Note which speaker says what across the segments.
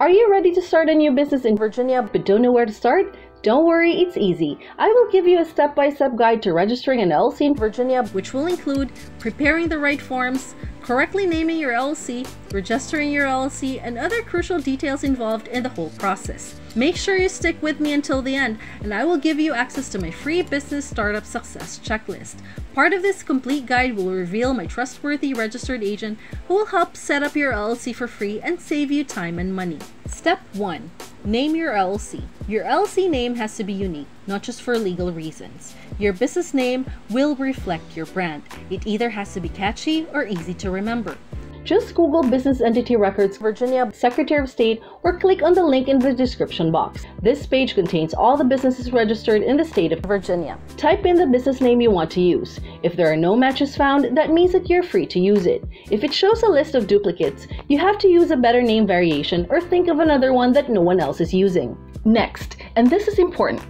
Speaker 1: Are you ready to start a new business in Virginia but don't know where to start? Don't worry, it's easy. I will give you a step by step guide to registering an LLC in Virginia,
Speaker 2: which will include preparing the right forms, correctly naming your LLC, registering your LLC, and other crucial details involved in the whole process. Make sure you stick with me until the end, and I will give you access to my free business startup success checklist. Part of this complete guide will reveal my trustworthy registered agent who will help set up your LLC for free and save you time and money. Step 1 Name your LLC. Your LLC name has to be unique, not just for legal reasons. Your business name will reflect your brand. It either has to be catchy or easy to remember.
Speaker 1: Just Google Business Entity Records Virginia Secretary of State or click on the link in the description box. This page contains all the businesses registered in the state of Virginia. Type in the business name you want to use. If there are no matches found, that means that you're free to use it. If it shows a list of duplicates, you have to use a better name variation or think of another one that no one else is using. Next, and this is important,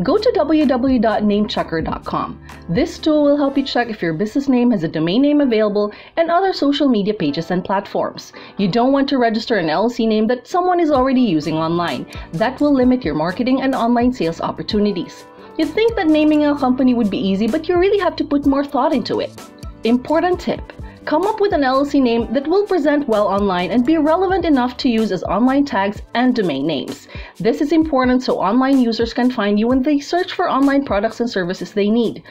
Speaker 1: Go to www.namechecker.com. This tool will help you check if your business name has a domain name available and other social media pages and platforms. You don't want to register an LLC name that someone is already using online. That will limit your marketing and online sales opportunities. You'd think that naming a company would be easy, but you really have to put more thought into it. Important tip Come up with an LLC name that will present well online and be relevant enough to use as online tags and domain names. This is important so online users can find you when they search for online products and services they need.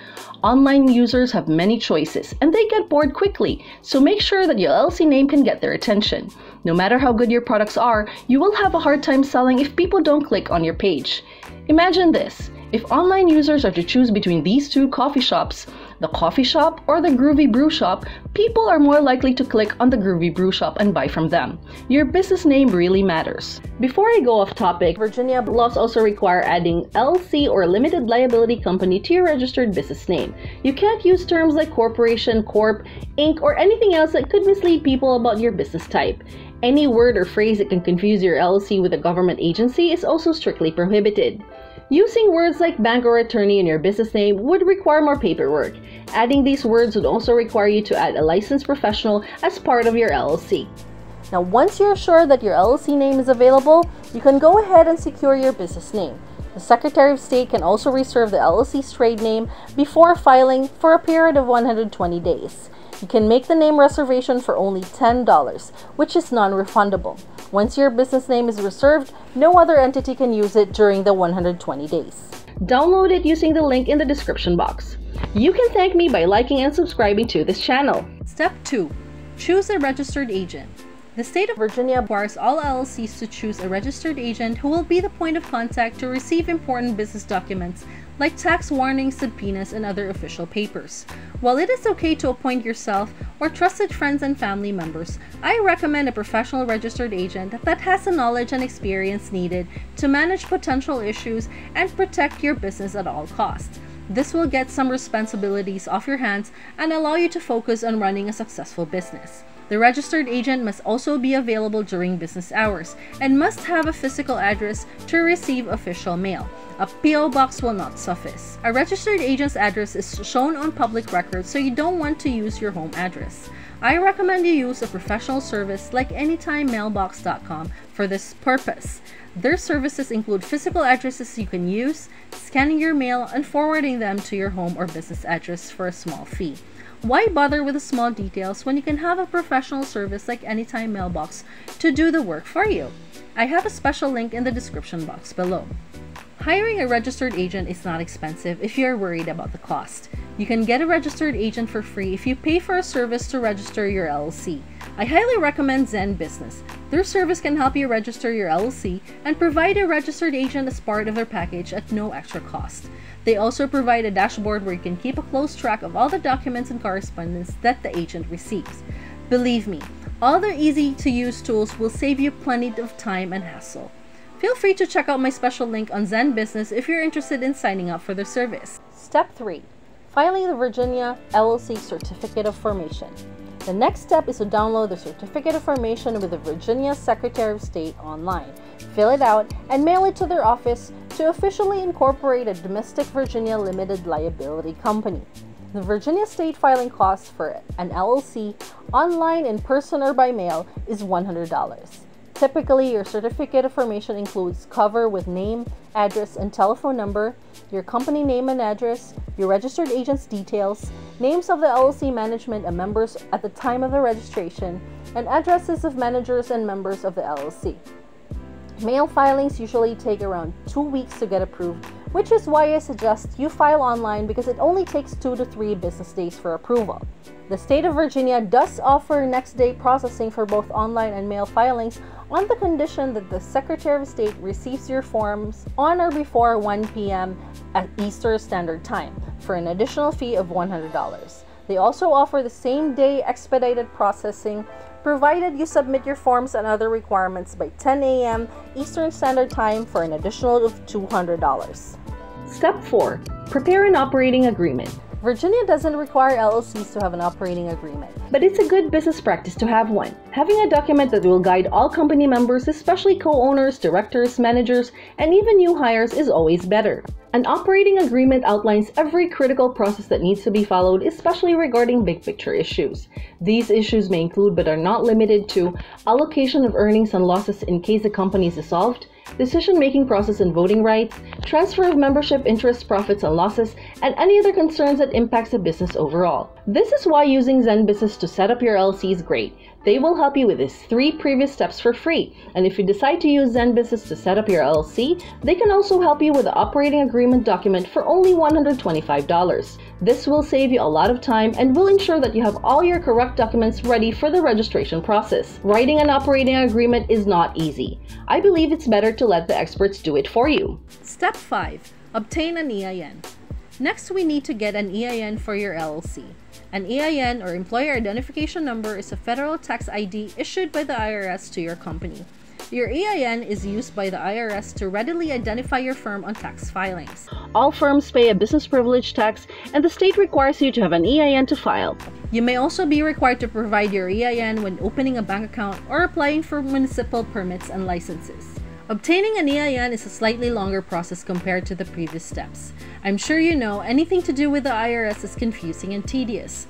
Speaker 1: Online users have many choices and they get bored quickly, so make sure that your LLC name can get their attention. No matter how good your products are, you will have a hard time selling if people don't click on your page. Imagine this if online users are to choose between these two coffee shops, the coffee shop or the Groovy Brew Shop, people are more likely to click on the Groovy Brew Shop and buy from them. Your business name really matters. Before I go off topic, Virginia laws also require adding LC or limited liability company to your registered business name. You can't use terms like corporation, corp, inc, or anything else that could mislead people about your business type. Any word or phrase that can confuse your LLC with a government agency is also strictly prohibited. Using words like bank or attorney in your business name would require more paperwork. Adding these words would also require you to add a licensed professional as part of your LLC. Now, once you're sure that your LLC name is available, you can go ahead and secure your business name. The Secretary of State can also reserve the LLC's trade name before filing for a period of 120 days. You can make the name reservation for only $10, which is non refundable. Once your business name is reserved, no other entity can use it during the 120 days. Download it using the link in the description box. You can thank me by liking and subscribing to this channel.
Speaker 2: Step 2. Choose a registered agent. The state of Virginia requires all LLCs to choose a registered agent who will be the point of contact to receive important business documents like tax warnings, subpoenas, and other official papers. While it is okay to appoint yourself or trusted friends and family members, I recommend a professional registered agent that has the knowledge and experience needed to manage potential issues and protect your business at all costs. This will get some responsibilities off your hands and allow you to focus on running a successful business. The registered agent must also be available during business hours and must have a physical address to receive official mail. A PO box will not suffice. A registered agent's address is shown on public records so you don't want to use your home address. I recommend you use a professional service like AnytimeMailbox.com for this purpose. Their services include physical addresses you can use, scanning your mail, and forwarding them to your home or business address for a small fee. Why bother with the small details when you can have a professional service like Anytime Mailbox to do the work for you? I have a special link in the description box below. Hiring a registered agent is not expensive if you're worried about the cost. You can get a registered agent for free if you pay for a service to register your LLC. I highly recommend Zen Business. Their service can help you register your LLC and provide a registered agent as part of their package at no extra cost. They also provide a dashboard where you can keep a close track of all the documents and correspondence that the agent receives. Believe me, all their easy to use tools will save you plenty of time and hassle. Feel free to check out my special link on Zen Business if you're interested in signing up for their service. Step 3 Filing the Virginia LLC Certificate of Formation. The next step is to download the Certificate of Formation with the Virginia Secretary of State online. Fill it out and mail it to their office to officially incorporate a domestic Virginia limited liability company. The Virginia state filing cost for an LLC online, in person, or by mail is $100. Typically, your certificate information includes cover with name, address, and telephone number, your company name and address, your registered agent's details, names of the LLC management and members at the time of the registration, and addresses of managers and members of the LLC. Mail filings usually take around two weeks to get approved, which is why I suggest you file online because it only takes two to three business days for approval. The state of Virginia does offer next day processing for both online and mail filings on the condition that the Secretary of State receives your forms on or before 1 p.m. at Eastern Standard Time for an additional fee of $100. They also offer the same day expedited processing provided you submit your forms and other requirements by 10 a.m. Eastern Standard Time for an additional of $200.
Speaker 1: Step 4. Prepare an operating agreement.
Speaker 2: Virginia doesn't require LLCs to have an operating agreement.
Speaker 1: But it's a good business practice to have one. Having a document that will guide all company members, especially co-owners, directors, managers, and even new hires is always better. An operating agreement outlines every critical process that needs to be followed, especially regarding big picture issues. These issues may include, but are not limited to, allocation of earnings and losses in case the company is dissolved, decision-making process and voting rights, transfer of membership interests, profits and losses, and any other concerns that impacts the business overall. This is why using Zen Business to set up your LLC is great. They will help you with these three previous steps for free. And if you decide to use Zen Business to set up your LLC, they can also help you with the operating agreement document for only $125. This will save you a lot of time and will ensure that you have all your correct documents ready for the registration process. Writing an operating agreement is not easy. I believe it's better to let the experts do it for you.
Speaker 2: Step 5. Obtain an EIN. Next, we need to get an EIN for your LLC. An EIN or Employer Identification Number is a federal tax ID issued by the IRS to your company. Your EIN is used by the IRS to readily identify your firm on tax filings.
Speaker 1: All firms pay a business privilege tax, and the state requires you to have an EIN to file.
Speaker 2: You may also be required to provide your EIN when opening a bank account or applying for municipal permits and licenses. Obtaining an EIN is a slightly longer process compared to the previous steps. I'm sure you know anything to do with the IRS is confusing and tedious.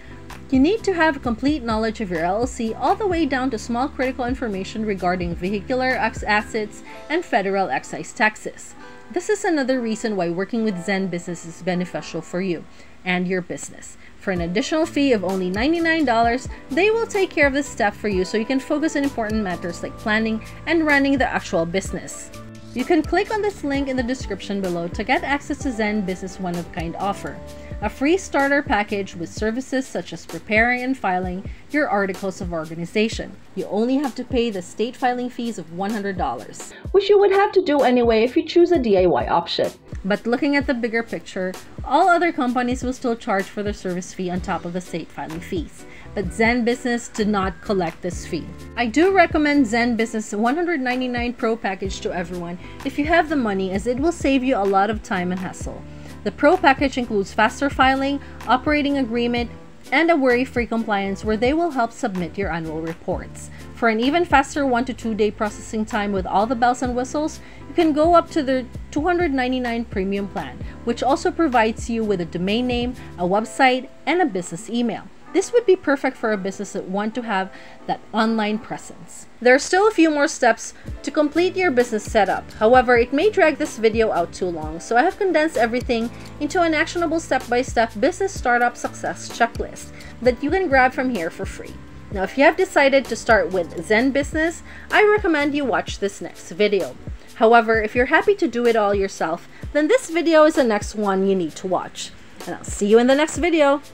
Speaker 2: You need to have complete knowledge of your LLC all the way down to small critical information regarding vehicular assets and federal excise taxes. This is another reason why working with Zen Business is beneficial for you and your business. For an additional fee of only $99, they will take care of this step for you so you can focus on important matters like planning and running the actual business. You can click on this link in the description below to get access to Zen Business One-of-Kind offer, a free starter package with services such as preparing and filing your articles of organization. You only have to pay the state filing fees of $100,
Speaker 1: which you would have to do anyway if you choose a DIY option.
Speaker 2: But looking at the bigger picture, all other companies will still charge for their service fee on top of the state filing fees but Zen Business did not collect this fee. I do recommend Zen Business 199 Pro package to everyone if you have the money as it will save you a lot of time and hassle. The Pro package includes faster filing, operating agreement, and a worry-free compliance where they will help submit your annual reports. For an even faster 1 to 2 day processing time with all the bells and whistles, you can go up to the 299 premium plan, which also provides you with a domain name, a website, and a business email. This would be perfect for a business that want to have that online presence. There are still a few more steps to complete your business setup. However, it may drag this video out too long, so I have condensed everything into an actionable step-by-step -step business startup success checklist that you can grab from here for free. Now, if you have decided to start with Zen Business, I recommend you watch this next video. However, if you're happy to do it all yourself, then this video is the next one you need to watch. And I'll see you in the next video.